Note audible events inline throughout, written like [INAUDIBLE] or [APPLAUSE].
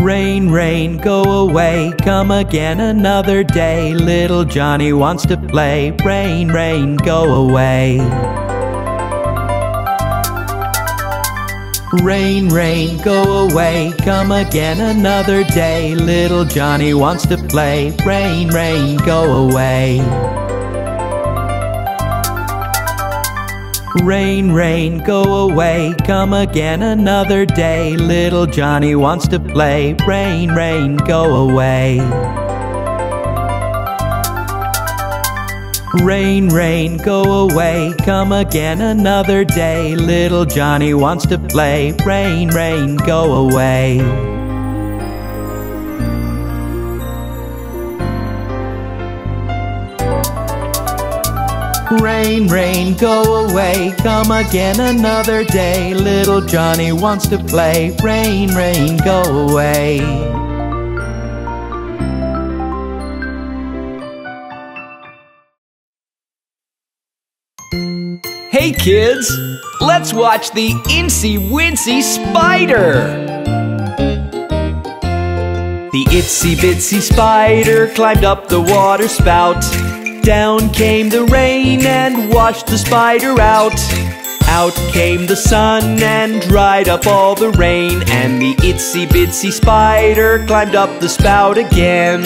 Rain, rain, go away, come again another day. Little Johnny wants to play. Rain, rain, go away. Rain, rain, go away, come again another day. Little Johnny wants to play. Rain, rain, go away. Rain, rain, go away, come again another day. Little Johnny wants to play. Rain, rain, go away. Rain, rain, go away, come again another day. Little Johnny wants to play. Rain, rain, go away. Rain, rain, go away, come again another day. Little Johnny wants to play. Rain, rain, go away. Hey kids, let's watch the Incy Wincy Spider. The itsy bitsy spider climbed up the water spout. Down came the rain and washed the spider out. Out came the sun and dried up all the rain. And the itsy bitsy spider climbed up the spout again.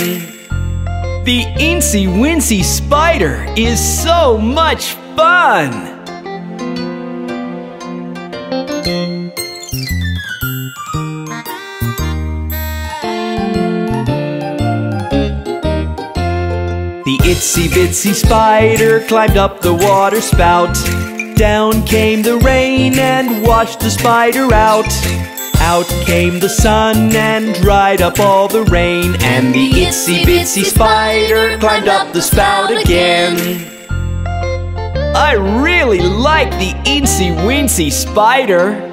The Incy Wincy Spider is so much fun! The itsy bitsy spider climbed up the water spout. Down came the rain and washed the spider out. Out came the sun and dried up all the rain. And the itsy bitsy spider climbed up the spout again. I really like the Incy Wincy Spider.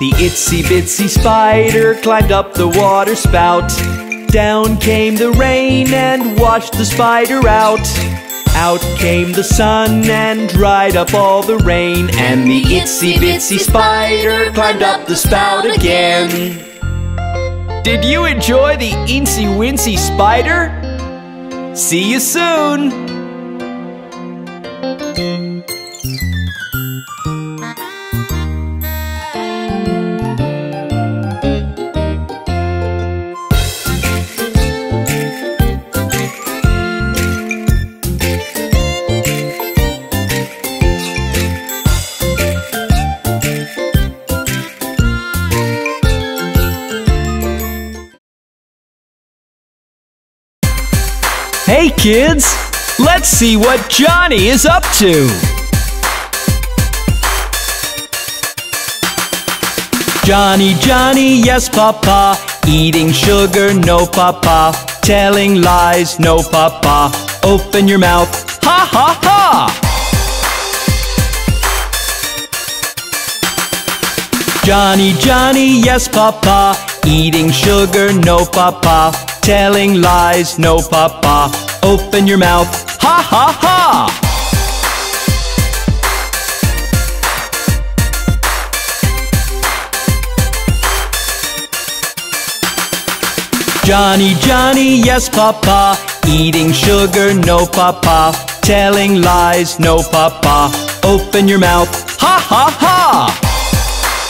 The itsy bitsy spider climbed up the water spout. Down came the rain and washed the spider out. Out came the sun and dried up all the rain. And the itsy bitsy spider climbed up the spout again. Did you enjoy the Incy Wincy Spider? See you soon! Kids, let's see what Johnny is up to. Johnny, Johnny, yes, Papa. Eating sugar, no, Papa. Telling lies, no, Papa. Open your mouth, ha ha ha! Johnny, Johnny, yes, Papa. Eating sugar, no, Papa. Telling lies, no, Papa. Open your mouth, ha ha ha! Johnny, Johnny, yes, Papa. Eating sugar, no, Papa. Telling lies, no, Papa. Open your mouth, ha ha ha!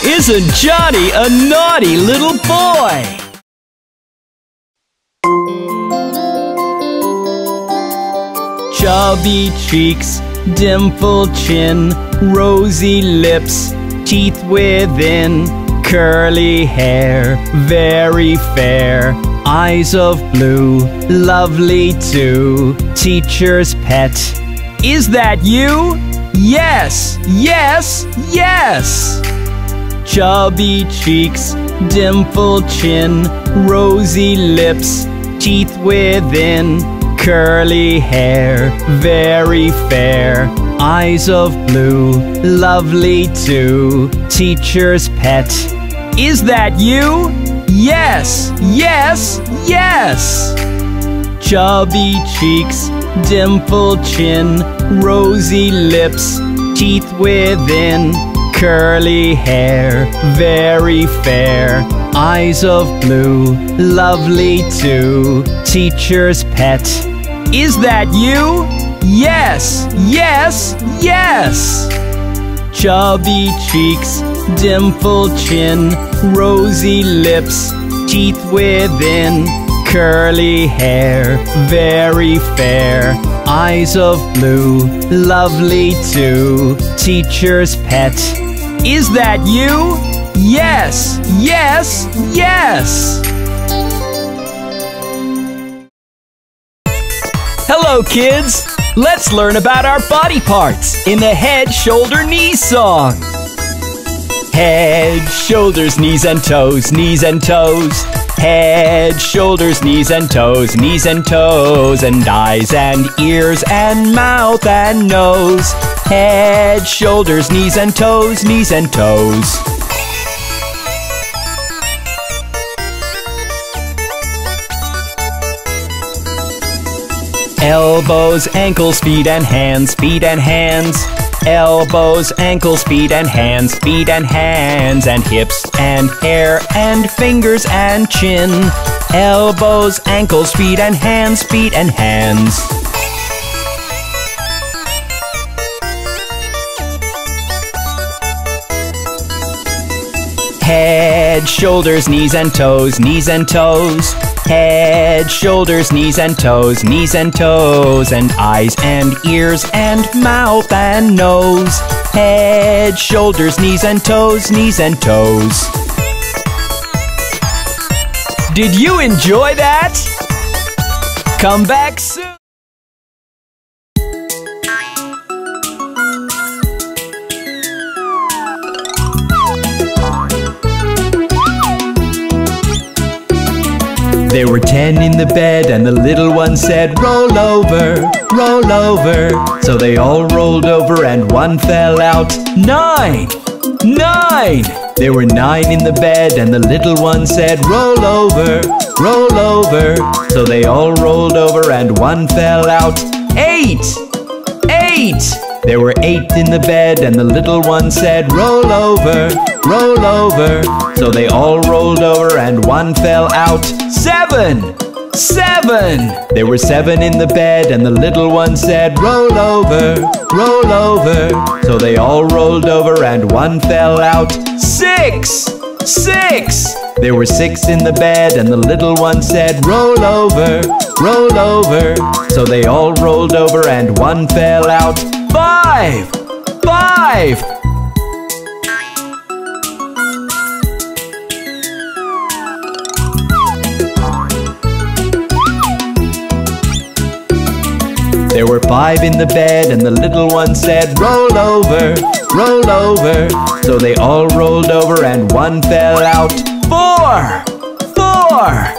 Isn't Johnny a naughty little boy? Chubby cheeks, dimpled chin, rosy lips, teeth within, curly hair, very fair, eyes of blue, lovely too, teacher's pet. Is that you? Yes, yes, yes! Chubby cheeks, dimpled chin, rosy lips, teeth within, curly hair, very fair, eyes of blue, lovely too, teacher's pet. Is that you? Yes, yes, yes! Chubby cheeks, dimpled chin, rosy lips, teeth within, curly hair, very fair, eyes of blue, lovely too, teacher's pet. Is that you? Yes, yes, yes! Chubby cheeks, dimpled chin, rosy lips, teeth within, curly hair, very fair, eyes of blue, lovely too, teacher's pet. Is that you? Yes, yes, yes! Hello, kids! Let's learn about our body parts in the head, shoulder, knees song. Head, shoulders, knees and toes, knees and toes. Head, shoulders, knees and toes, knees and toes, and eyes and ears and mouth and nose. Head, shoulders, knees and toes, knees and toes. Elbows, ankles, feet and hands, feet and hands. Elbows, ankles, feet and hands, feet and hands, and hips and hair and fingers and chin. Elbows, ankles, feet and hands, feet and hands. Head, shoulders, knees and toes, knees and toes. Head, shoulders, knees and toes, knees and toes, and eyes and ears and mouth and nose. Head, shoulders, knees and toes, knees and toes. Did you enjoy that? Come back soon. There were ten in the bed, and the little one said, Roll over, roll over. So they all rolled over, and one fell out. Nine! Nine! There were nine in the bed, and the little one said, Roll over, roll over. So they all rolled over, and one fell out. Eight! Eight! There were eight in the bed, and the little one said, Roll over, roll over. So they all rolled over, and one fell out. Seven! Seven! There were seven in the bed, and the little one said, Roll over, roll over. So they all rolled over, and one fell out. Six! Six! There were six in the bed, and the little one said, Roll over, roll over. So they all rolled over, and one fell out. Five! Five! There were five in the bed, and the little one said, Roll over, roll over. So they all rolled over, and one fell out. Four! Four!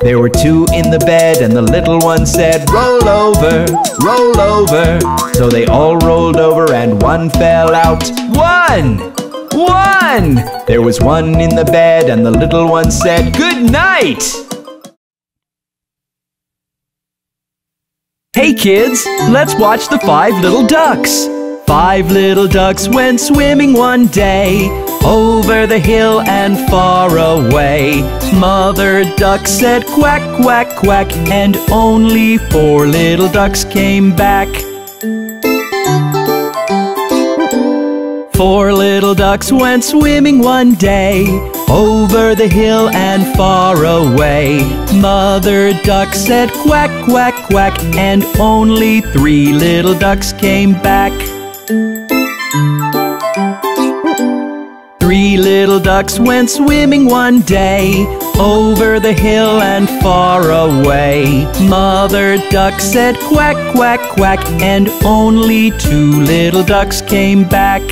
There were two in the bed, and the little one said, Roll over, roll over. So they all rolled over, and one fell out. One! One! There was one in the bed, and the little one said, Good night! Hey kids, let's watch the five little ducks. Five little ducks went swimming one day over the hill and far away, Mother Duck said quack, quack, quack, and only four little ducks came back. Four little ducks went swimming one day, over the hill and far away. Mother Duck said quack, quack, quack, and only three little ducks came back. Three little ducks went swimming one day over the hill and far away. Mother duck said quack, quack, quack, and only two little ducks came back.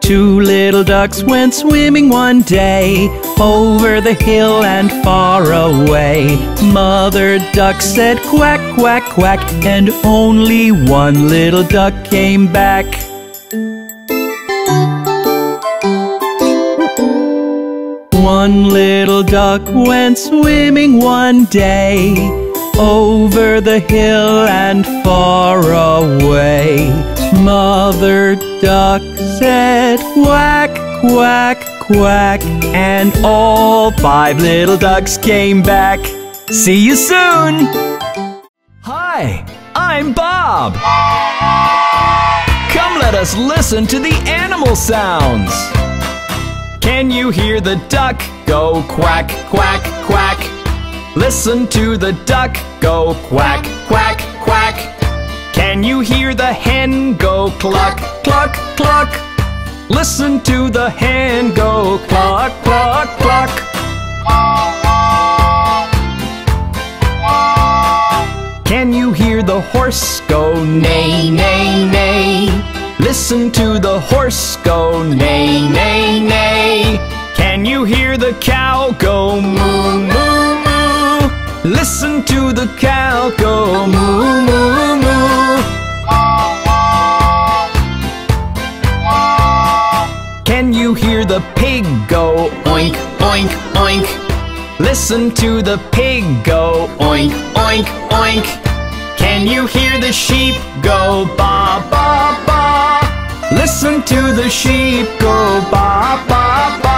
Two little ducks went swimming one day over the hill and far away. Mother duck said quack, quack, quack, and only one little duck came back. One little duck went swimming one day over the hill and far away. Mother duck said quack, quack, quack, and all five little ducks came back. See you soon! Hi, I'm Bob. Come let us listen to the animal sounds. Can you hear the duck go quack, quack, quack? Listen to the duck go quack, quack, quack. Can you hear the hen go cluck, cluck, cluck? Listen to the hen go cluck, cluck, cluck. Can you hear the horse go neigh, neigh, neigh? Listen to the horse go neigh, neigh, neigh. Can you hear the cow go moo, moo, moo? Listen to the cow go moo, moo, moo. Can you hear the pig go oink, oink, oink? Listen to the pig go oink, oink, oink. Can you hear the sheep go ba, ba, ba? Listen to the sheep go ba, ba, ba.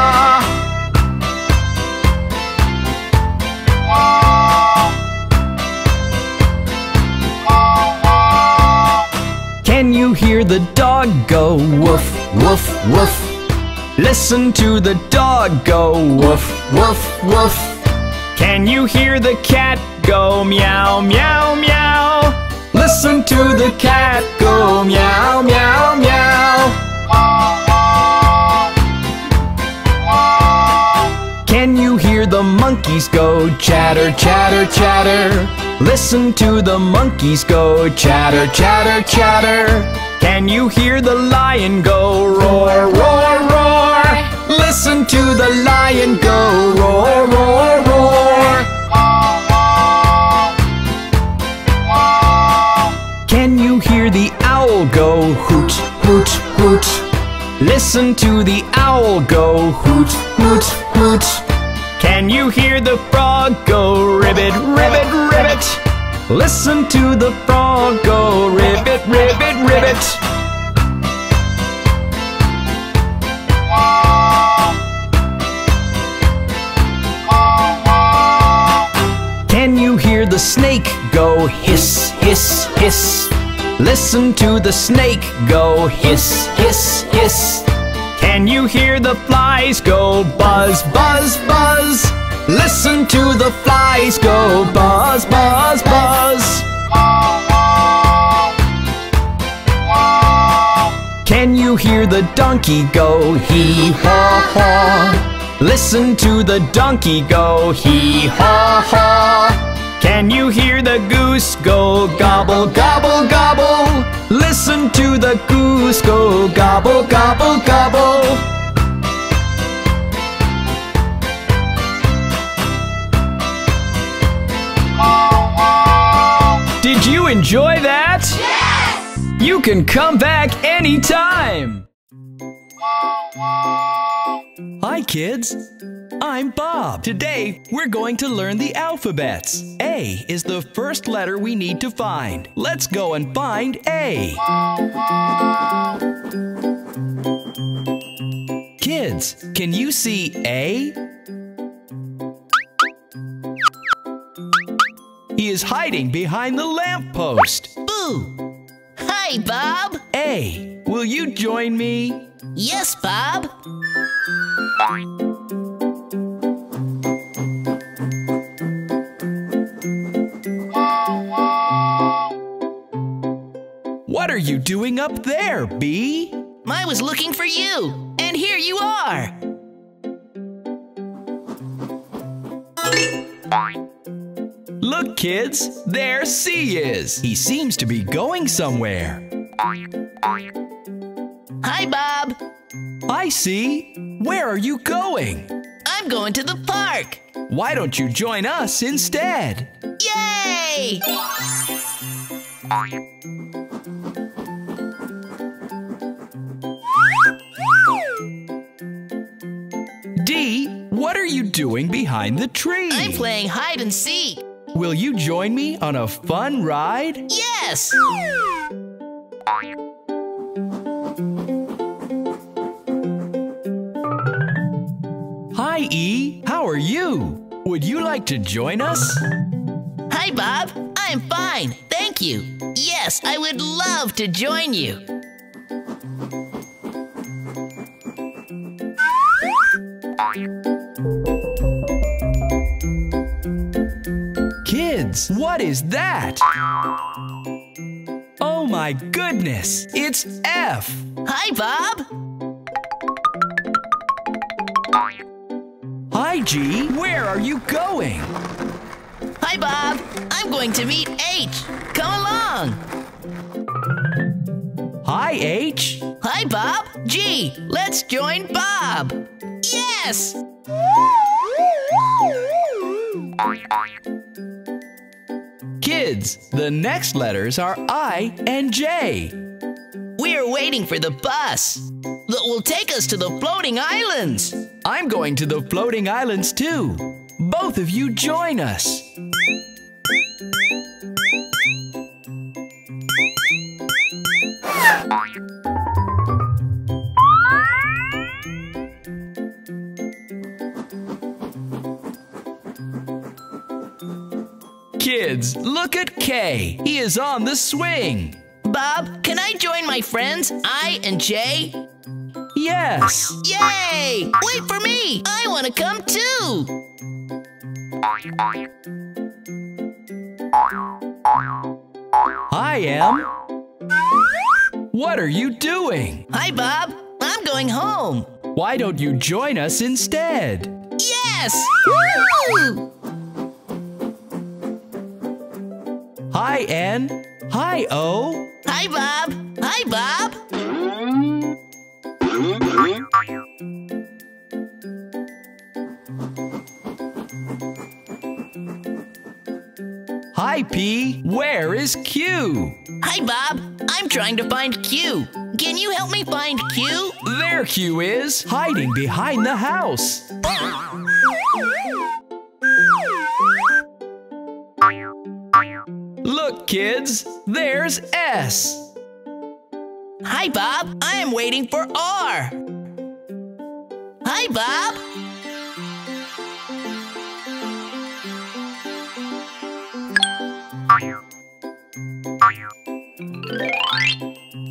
Can you hear the dog go woof, woof, woof? Listen to the dog go woof, woof, woof. Can you hear the cat go meow, meow, meow? Listen to the cat go meow, meow, meow. Can you hear the monkeys go chatter, chatter, chatter? Listen to the monkeys go chatter, chatter, chatter. Can you hear the lion go roar, roar, roar? Listen to the lion go roar, roar, roar. Listen to the owl go hoot, hoot, hoot. Can you hear the frog go ribbit, ribbit, ribbit? Listen to the frog go ribbit, ribbit, ribbit. Can you hear the snake go hiss, hiss, hiss? Listen to the snake go hiss, hiss, hiss. Can you hear the flies go buzz, buzz, buzz? Listen to the flies go buzz, buzz, buzz. Can you hear the donkey go hee haw haw? Listen to the donkey go hee haw haw. Can you hear the goose go gobble gobble gobble? Listen to the goose go gobble gobble gobble. Did you enjoy that? Yes! You can come back anytime! Hi, kids. I'm Bob. Today, we're going to learn the alphabets. A is the first letter we need to find. Let's go and find A. Kids, can you see A? He is hiding behind the lamppost. Boo! Hi, Hi, Bob. A, will you join me? Yes, Bob. What are you doing up there, B? I was looking for you, and here you are. Look, kids, there C is. He seems to be going somewhere. Hi, Bob. I see. Where are you going? I'm going to the park. Why don't you join us instead? Yay! What are you doing behind the tree? I'm playing hide and seek. Will you join me on a fun ride? Yes! Hi, E. How are you? Would you like to join us? Hi, Bob. I'm fine, thank you. Yes, I would love to join you. What is that? Oh my goodness, it's F. Hi, Bob. Hi, G. Where are you going? Hi, Bob. I'm going to meet H. Come along. Hi, H. Hi, Bob. G. Let's join Bob. Yes! Kids, the next letters are I and J. We are waiting for the bus that will take us to the floating islands. I'm going to the floating islands too. Both of you join us. Kids, look at K. He is on the swing. Bob, can I join my friends, I and J? Yes. Yay! Wait for me! I want to come too! I am. What are you doing? Hi, Bob. I'm going home. Why don't you join us instead? Yes! Woo! Hi, N. Hi, O. Hi, Bob. Hi, Bob. Hi, P. Where is Q? Hi, Bob. I'm trying to find Q. Can you help me find Q? There Q is, hiding behind the house. Oh. Kids, there's S. Hi, Bob. I am waiting for R. Hi, Bob.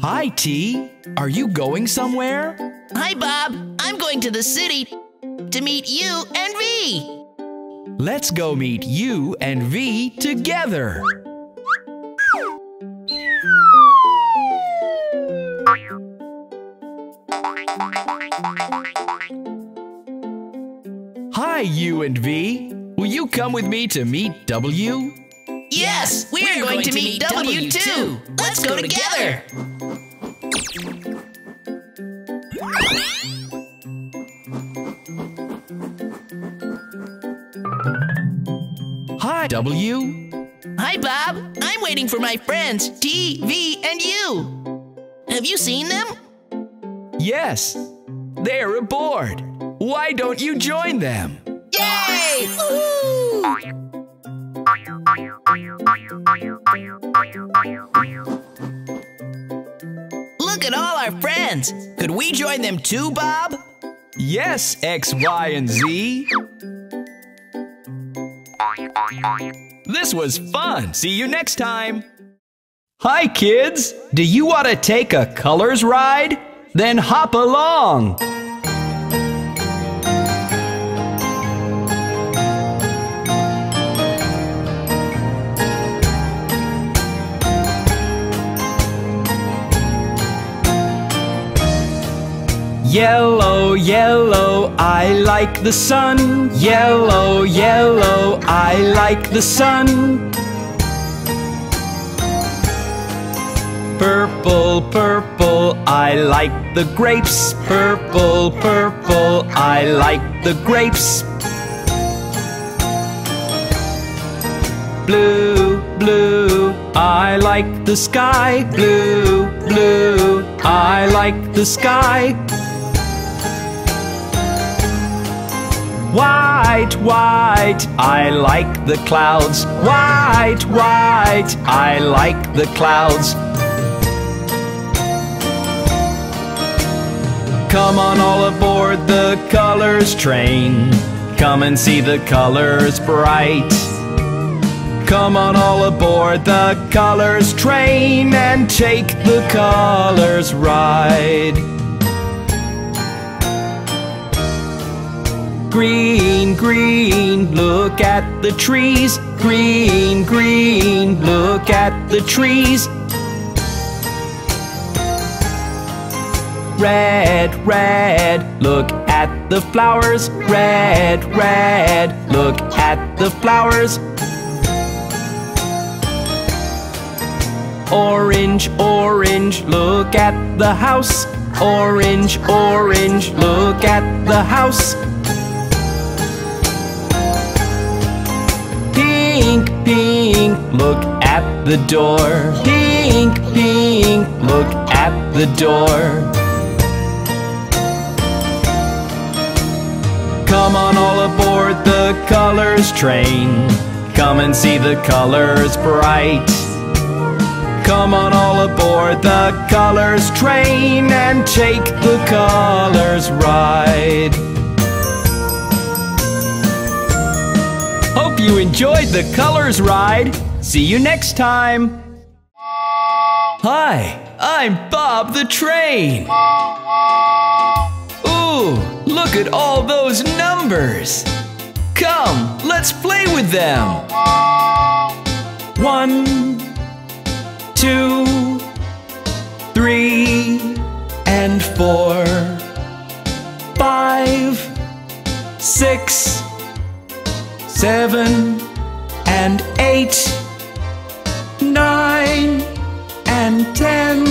Hi, T. Are you going somewhere? Hi, Bob. I'm going to the city to meet you and V. Let's go meet U and V together. Hi, U and V. Will you come with me to meet W? Yes, we are going, to meet W too. Let's go together. Hi, W. Hi, Bob. I'm waiting for my friends T, V, and U. Have you seen them? Yes, they're aboard. Why don't you join them? Yay! Look at all our friends. Could we join them too, Bob? Yes, X, Y, and Z. This was fun. See you next time. Hi, kids! Do you want to take a colors ride? Then hop along! Yellow, yellow, I like the sun. Yellow, yellow, I like the sun. Purple, purple, I like the grapes. Purple, purple, I like the grapes. Blue, blue, I like the sky. Blue, blue, I like the sky. White, white, I like the clouds. White, white, I like the clouds. Come on all aboard the colors train. Come and see the colors bright. Come on all aboard the colors train and take the colors ride. Green, green, look at the trees. Green, green, look at the trees. Red, red, look at the flowers. Red, red, look at the flowers. Orange, orange, look at the house. Orange, orange, look at the house. Pink, pink, look at the door. Pink, pink, look at the door. Come on all aboard the colors train. Come and see the colors bright. Come on all aboard the colors train and take the colors ride. Hope you enjoyed the colors ride. See you next time. Hi, I'm Bob the Train. Ooh, look at all those numbers. Come, let's play with them. One, two, three, and four, five, six, seven, and eight, nine, and ten.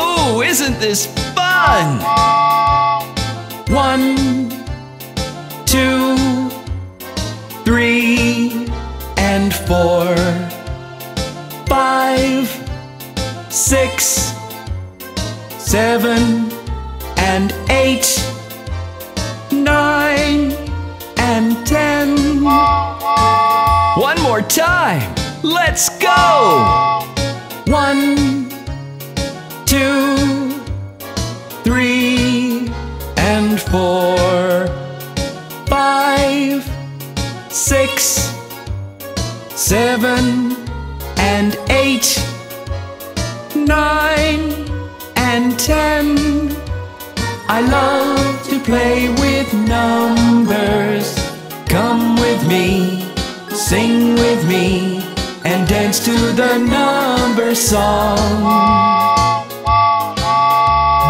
Oh, isn't this fun? One, two, three, and four five, six, seven, and eight, nine, and ten. One more time. Let's go. One, two, three, and four, five, six, seven, and eight, nine, and ten. I love to play with numbers. The number song.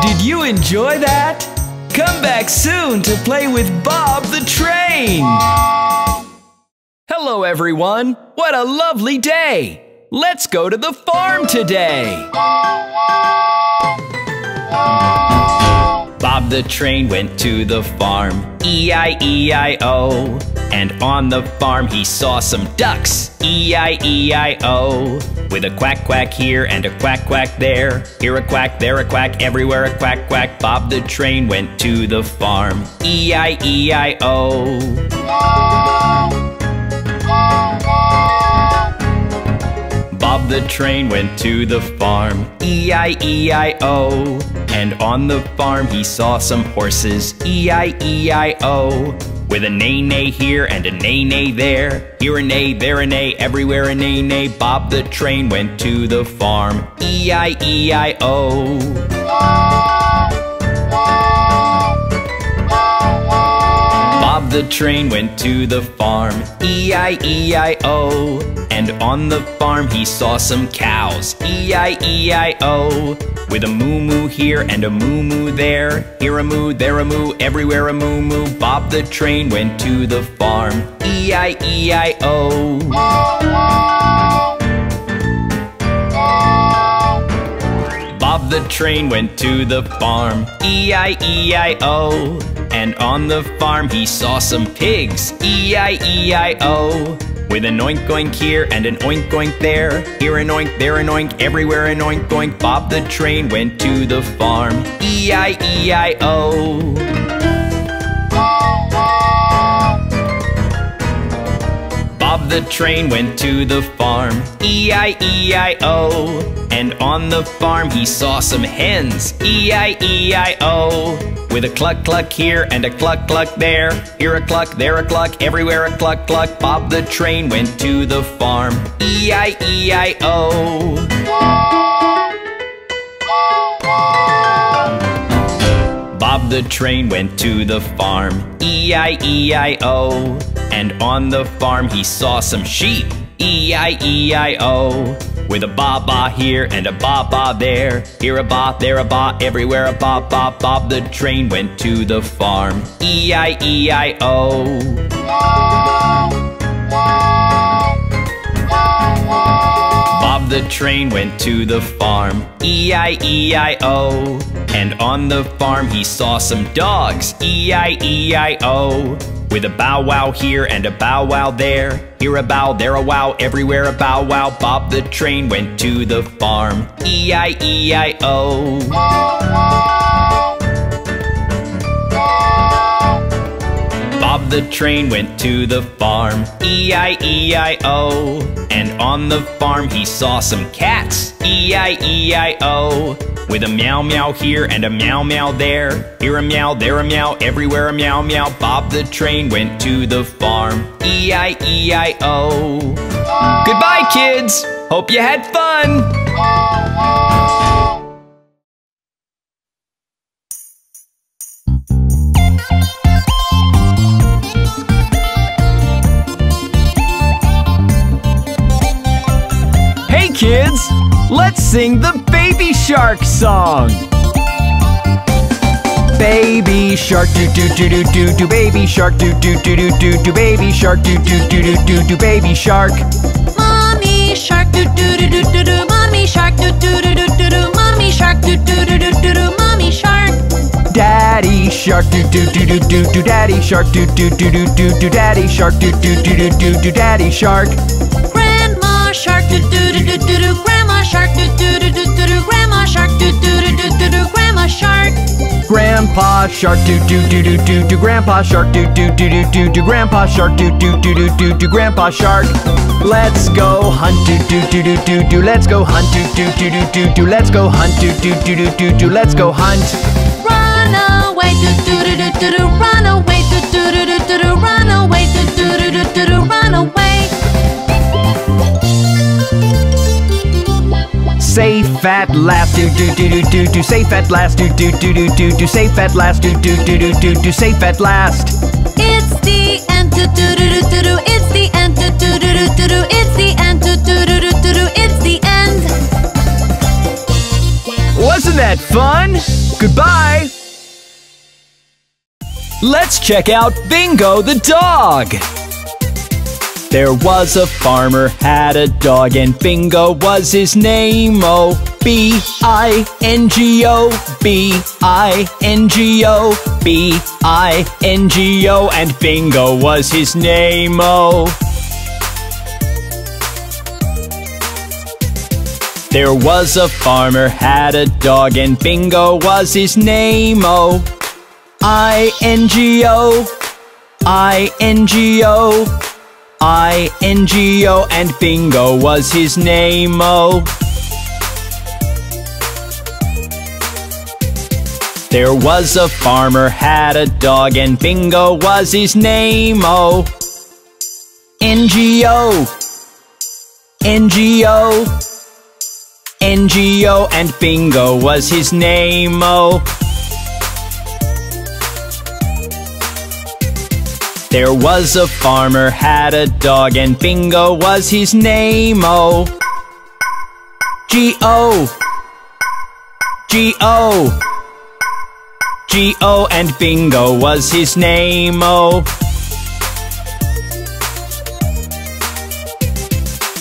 Did you enjoy that? Come back soon to play with Bob the Train. Hello, everyone. What a lovely day. Let's go to the farm today. Bob the train went to the farm, E-I-E-I-O. And on the farm he saw some ducks, E-I-E-I-O. With a quack quack here and a quack quack there. Here a quack, there a quack, everywhere a quack quack. Bob the train went to the farm, E-I-E-I-O. The train went to the farm, E-I-E-I-O. And on the farm he saw some horses, E-I-E-I-O. With a neigh-neigh here and a neigh-neigh there. Here a neigh, there a neigh, everywhere a neigh-neigh. Bob the train went to the farm, E-I-E-I-O. Bob the train went to the farm, E-I-E-I-O. And on the farm he saw some cows, E-I-E-I-O. With a moo-moo here and a moo-moo there. Here a moo, there a moo, everywhere a moo-moo. Bob the train went to the farm, E-I-E-I-O. Bob the train went to the farm, E-I-E-I-O. And on the farm he saw some pigs, E-I-E-I-O. With an oink oink here and an oink oink there. Here an oink, there an oink, everywhere an oink oink. Bob the train went to the farm, E-I-E-I-O. The train went to the farm, E-I-E-I-O. And on the farm he saw some hens, E-I-E-I-O. With a cluck cluck here and a cluck cluck there. Here a cluck, there a cluck, everywhere a cluck cluck. Bob the train went to the farm, E-I-E-I-O. The train went to the farm, E-I-E-I-O. And on the farm he saw some sheep, E-I-E-I-O. With a ba ba here and a ba ba there. Here a ba, there a ba, everywhere a ba ba. Bob the train went to the farm. E I E I O. Bob the train went to the farm. E I E I O. And on the farm he saw some dogs. E I E I O. With a bow wow here and a bow wow there. Here a bow, there a wow, everywhere a bow wow. Bob the train went to the farm. E-I-E-I-O. The train went to the farm. E-I-E-I-O. And on the farm he saw some cats. E-I-E-I-O. With a meow meow here and a meow meow there. Here a meow, there a meow, everywhere a meow meow. Bob the train went to the farm. E-I-E-I-O. Goodbye, kids! Hope you had fun! Kids, let's sing the Baby Shark song. Baby shark do do do do do do baby shark do do do do do do baby shark do do do do do do baby shark. Mommy shark do do do do do do mommy shark do do do do do do mommy shark do do do do do do mommy shark Daddy shark do do do do do do daddy shark do do do do do do daddy shark do do do do do do daddy shark. Grandma shark do Grandpa shark do do do do do do grandpa shark do do do do do do grandpa shark do do do do do do grandpa shark. Let's go hunt do do do do do do let's go hunt do do do do do do let's go hunt do do do do do do let's go hunt. Run away do do do do do do run away do do do do Safe at last, do do do do do do. Safe at last, do do do do do do. Safe at last, do do do do do do. Safe at last. It's the end do do do do do do it's the end do do do do do do it's the end do do do do do do it's the end Wasn't that fun? Goodbye. Let's check out Bingo the dog. There was a farmer had a dog and Bingo was his name. Oh, B I N G O, B I N G O, B I N G O, and Bingo was his name. Oh. There was a farmer had a dog and Bingo was his name. Oh, I N G O, I N G O. I N G O and Bingo was his name-o. Oh. There was a farmer had a dog and Bingo was his name. Oh, NGO, NGO, NGO, and Bingo was his name. Oh. There was a farmer had a dog and Bingo was his name. Oh. G-O, G-O, G-O, and Bingo was his name. Oh.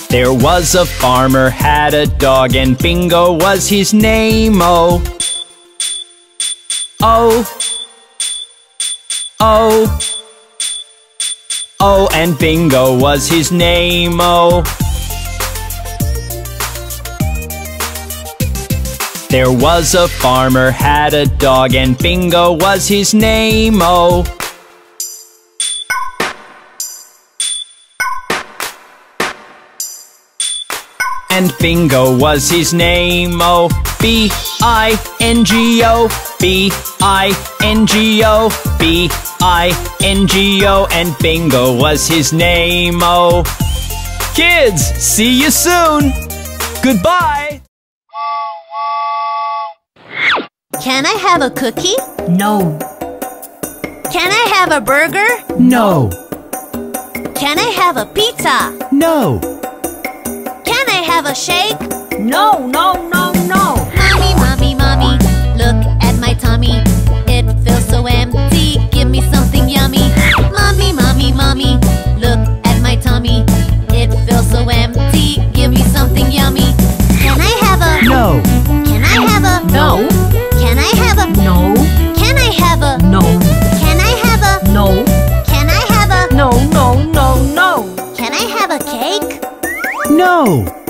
There was a farmer had a dog and Bingo was his name. Oh. Oh. Oh. And Bingo was his name. Oh. There was a farmer had a dog and Bingo was his name. Oh. And Bingo was his name. Oh. B I N G O B I N G O B I N G O and Bingo was his name. Oh. Kids, see you soon. Goodbye. Can I have a cookie? No. Can I have a burger? No. Can I have a pizza? No. Have a shake? No, no, no, no. Mommy, mommy, mommy, look at my tummy. It feels so empty. Give me something yummy. Mommy, mommy, mommy, look at my tummy. It feels so empty. Give me something yummy. Can I have a? No. Can I have a? No. Can I have a? No. Can I have a? No. Can I have a? No. Can I have a? No, no, no, no. Can I have a cake? No.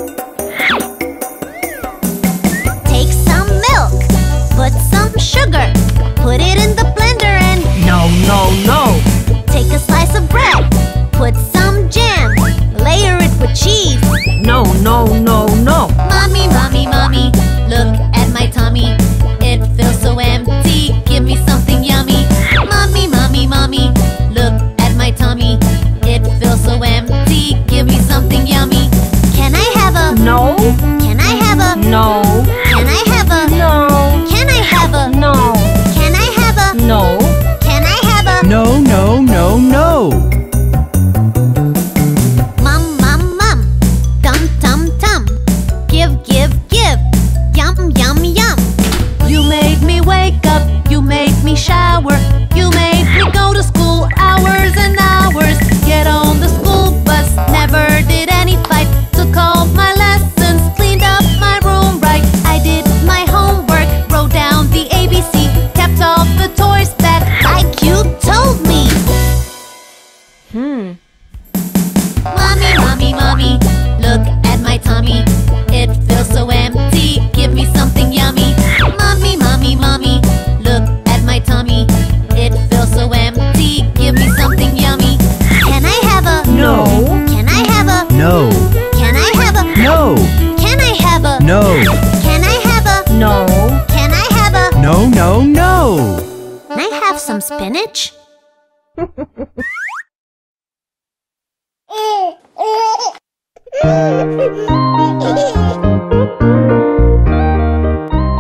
No, no, no, no. Mommy, mommy, mommy, look at my tummy. It feels so empty. Give me something yummy. Mommy, mommy, mommy, look at my tummy. It feels so empty. Give me something yummy. Can I have a? No. Can I have a? No.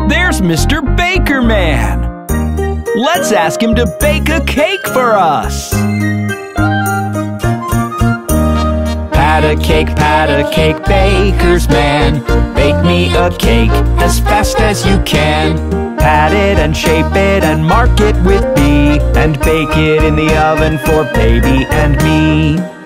There's Mr. Baker Man. Let's ask him to bake a cake for us. Pat a cake, pat a cake, baker's man. Bake me a cake as fast as you can. Pat it and shape it and mark it with B. And bake it in the oven for baby and me.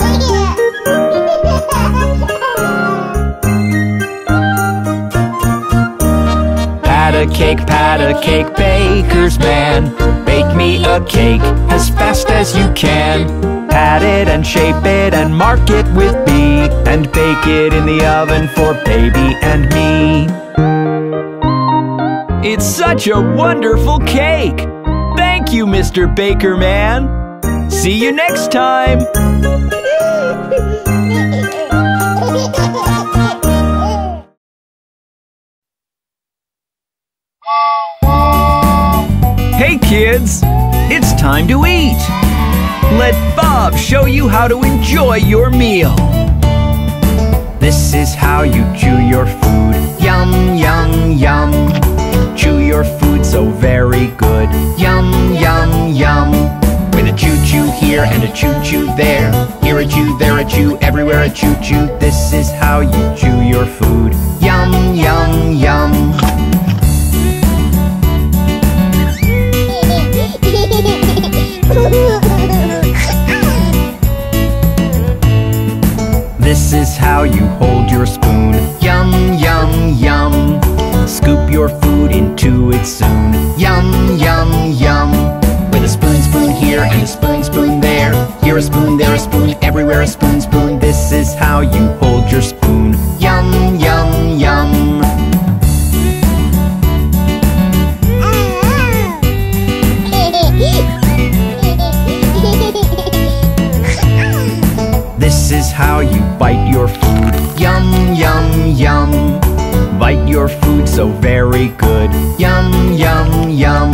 A cake, pat a cake, baker's man. Bake me a cake as fast as you can. Pat it and shape it and mark it with B. And bake it in the oven for baby and me. It's such a wonderful cake! Thank you, Mr. Baker Man. See you next time. [LAUGHS] kids, it's time to eat. Let Bob show you how to enjoy your meal. This is how you chew your food. Yum, yum, yum. Chew your food so very good. Yum, yum, yum. With a choo choo here and a choo choo there. Here a chew, there a chew, everywhere a choo choo. This is how you chew your food. Yum, yum, yum. This is how you hold your spoon. Yum, yum, yum. Scoop your food into it soon. Yum, yum, yum. With a spoon, spoon here and a spoon, spoon there. Here a spoon, there a spoon, everywhere a spoon, spoon. This is how you hold your spoon. How you bite your food. Yum, yum, yum. Bite your food so very good. Yum, yum, yum.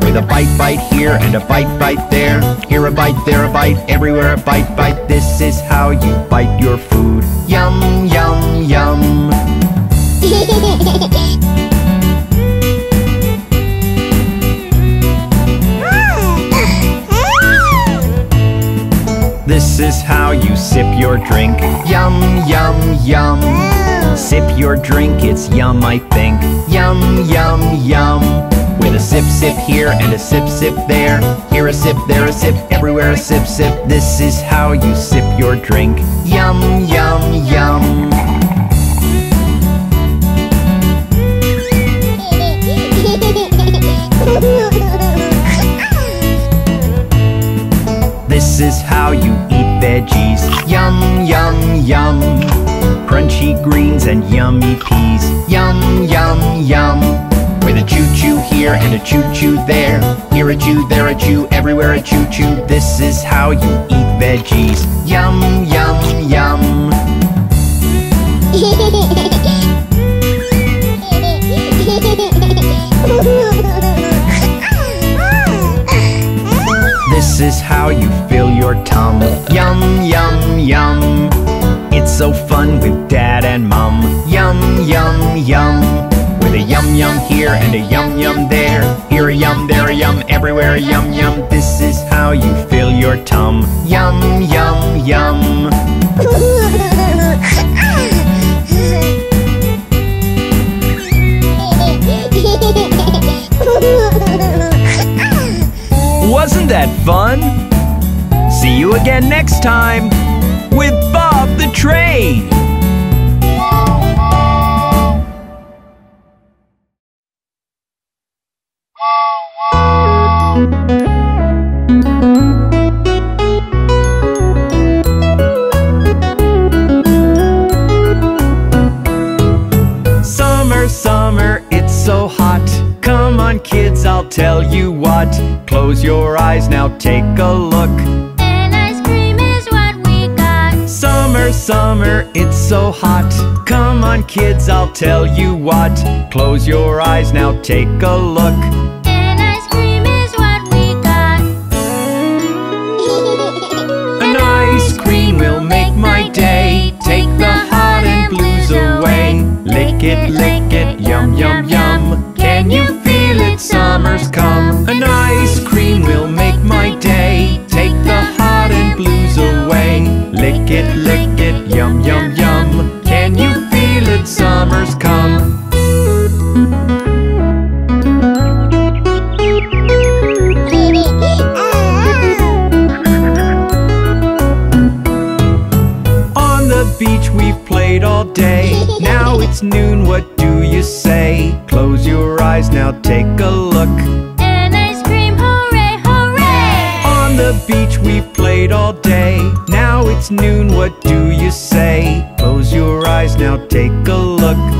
With a bite, bite here and a bite, bite there. Here a bite, there a bite, everywhere a bite, bite. This is how you bite your food. Yum, yum, yum. [LAUGHS] This is how you sip your drink. Yum, yum, yum. Sip your drink, it's yum, I think. Yum, yum, yum. With a sip, sip here and a sip, sip there. Here a sip, there a sip, everywhere a sip, sip. This is how you sip your drink. Yum, yum, yum. [LAUGHS] This is how you eat veggies. Yum, yum, yum. Crunchy greens and yummy peas. Yum, yum, yum. With a choo choo here and a choo choo there. Here a choo, there a choo, everywhere a choo choo. This is how you eat veggies. Yum, yum, yum. This is how you fill your tum. Yum, yum, yum. It's so fun with dad and mum. Yum, yum, yum. With a yum, yum here and a yum, yum there. Here a yum, there a yum, everywhere a yum, yum. This is how you fill your tum. Yum, yum, yum. [LAUGHS] fun? See you again next time with Bob the Train. Close your eyes now, take a look. An ice cream is what we got. Summer, summer, it's so hot. Come on, kids, I'll tell you what. Close your eyes now, take a look. An ice cream is what we got. [LAUGHS] An ice cream will make my day. Take the hot and blues away. Lick it, lick it, yum, yum, yum. Can you feel it? Summer's come. An ice cream Lick it, lick it, yum, yum, yum. Can you feel it? Summer's come. [LAUGHS] On the beach we've played all day. Now it's noon, what do you say? Close your eyes now, take a look. The beach we've played all day. Now it's noon, what do you say? Close your eyes now, take a look.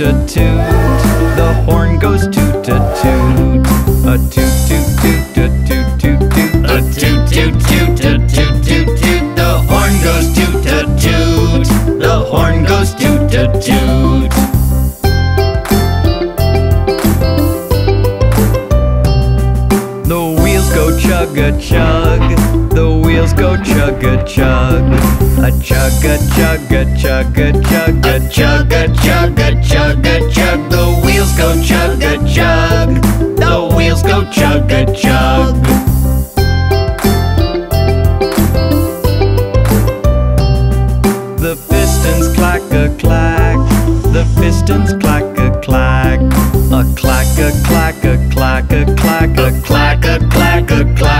Toot toot. The horn goes toot toot toot. A toot toot toot toot toot toot toot. A toot toot toot toot toot toot toot. The horn goes toot toot toot. The horn goes toot toot toot. The wheels go chug a chug. The wheels go chug. A chug a chug a chug a chug a chug a chug A clack. A clack a clack a clack a clack a clack a clack a clack a clack.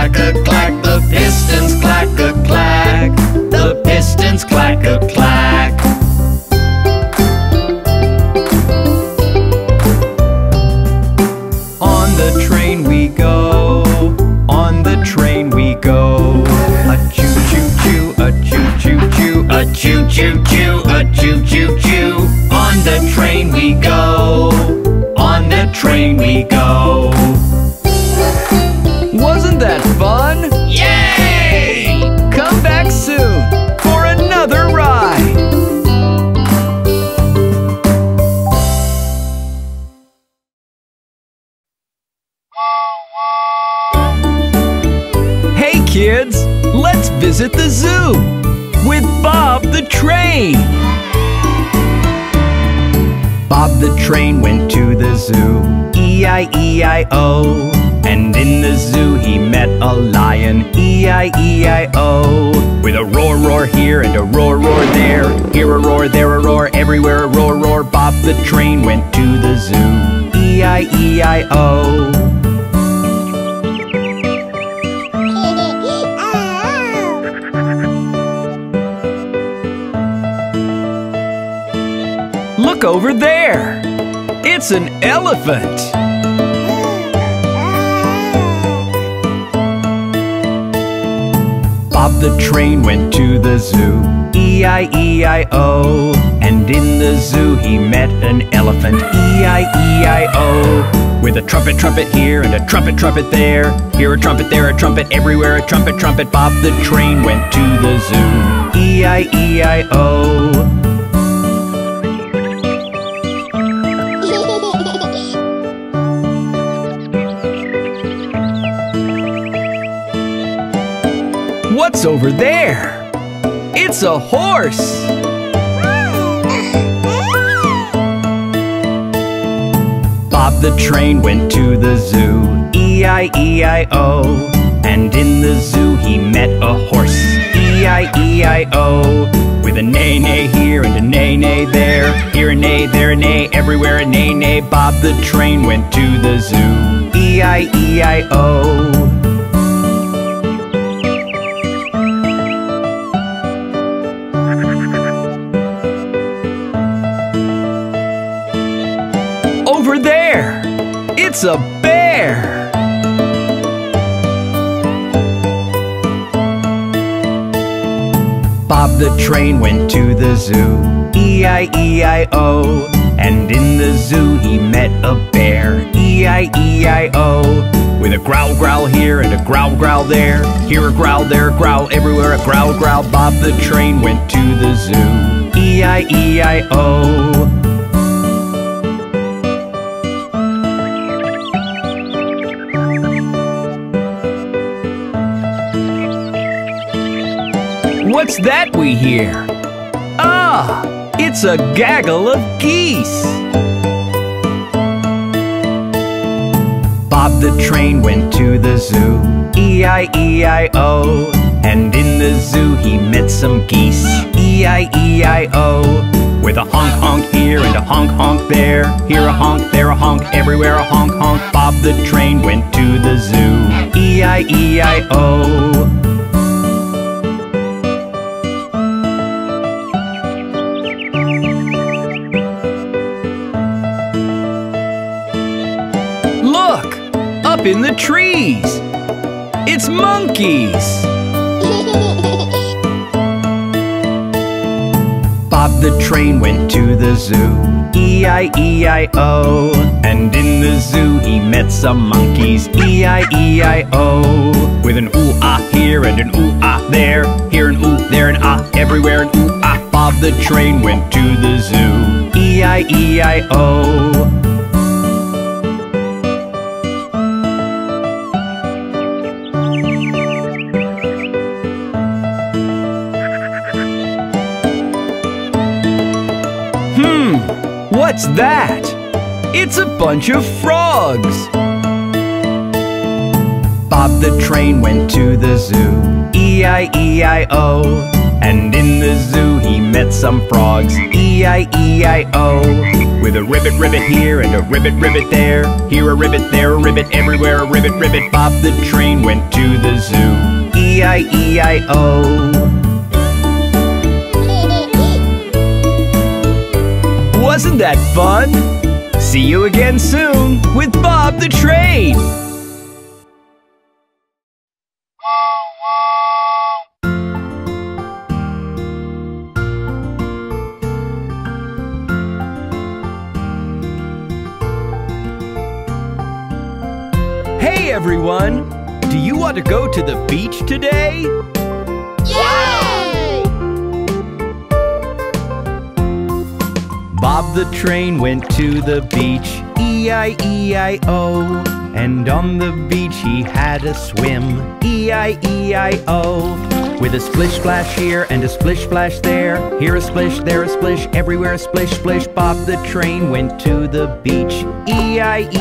Bob the train went to the zoo, E-I-E-I-O. And in the zoo he met an elephant, E-I-E-I-O. With a trumpet, trumpet here and a trumpet, trumpet there. Here a trumpet, there a trumpet, everywhere a trumpet, trumpet. Bob the train went to the zoo, E-I-E-I-O. What's over there? It's a horse! Bob the train went to the zoo, E-I-E-I-O. And in the zoo he met a horse, E-I-E-I-O. With a neigh here and a neigh there. Here a neigh, there a neigh, everywhere a neigh. Bob the train went to the zoo, E-I-E-I-O. It's a bear! Bob the train went to the zoo. E-I-E-I-O. And in the zoo he met a bear. E-I-E-I-O. With a growl growl here and a growl growl there. Here a growl, there a growl, everywhere a growl growl. Bob the train went to the zoo. E-I-E-I-O. What's that we hear? Ah, it's a gaggle of geese. Bob the train went to the zoo, E-I-E-I-O. And in the zoo he met some geese, E-I-E-I-O. With a honk honk here and a honk honk there, here a honk, there a honk, everywhere a honk honk. Bob the train went to the zoo, E-I-E-I-O. Up in the trees! It's monkeys! [LAUGHS] Bob the train went to the zoo, E-I-E-I-O. And in the zoo he met some monkeys, E-I-E-I-O. With an ooh-ah here and an ooh-ah there, here an ooh, there an ah, everywhere an ooh-ah. Bob the train went to the zoo, E-I-E-I-O. What's that? It's a bunch of frogs! Bob the train went to the zoo, E-I-E-I-O. And in the zoo he met some frogs, E-I-E-I-O. With a ribbit ribbit here and a ribbit ribbit there, here a ribbit, there a ribbit, everywhere a ribbit ribbit. Bob the train went to the zoo, E-I-E-I-O. Wasn't that fun? See you again soon with Bob the Train! Hey everyone! Do you want to go to the beach today? Bob the train went to the beach, E-I-E-I-O. And on the beach he had a swim, E-I-E-I-O. With a splish splash here and a splish splash there, here a splish, there a splish, everywhere a splish splish. Bob the train went to the beach, E-I-E-I-O.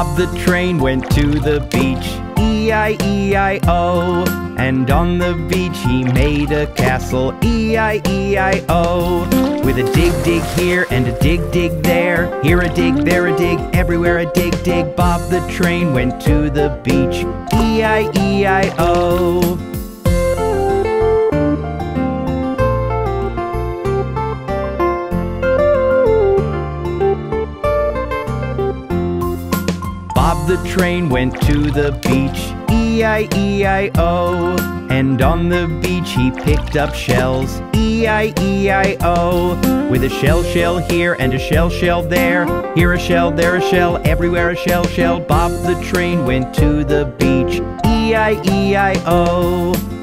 Bob the train went to the beach, E-I-E-I-O. And on the beach he made a castle, E-I-E-I-O. With a dig dig here and a dig dig there, here a dig, there a dig, everywhere a dig dig. Bob the train went to the beach, E-I-E-I-O. The train went to the beach, E-I-E-I-O. And on the beach he picked up shells, E-I-E-I-O. With a shell shell here and a shell shell there, here a shell, there a shell, everywhere a shell shell. Bob the train went to the beach, E-I-E-I-O.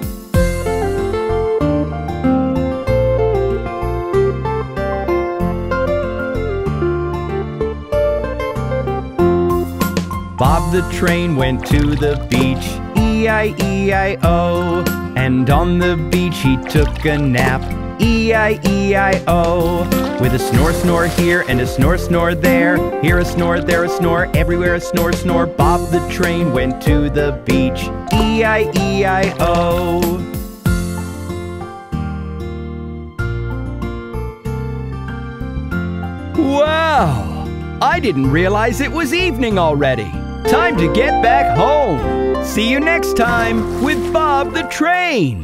Bob the train went to the beach, E-I-E-I-O. And on the beach he took a nap, E-I-E-I-O. With a snore snore here and a snore snore there, here a snore, there a snore, everywhere a snore snore. Bob the train went to the beach, E-I-E-I-O. Wow! I didn't realize it was evening already. Time to get back home. See you next time with Bob the Train.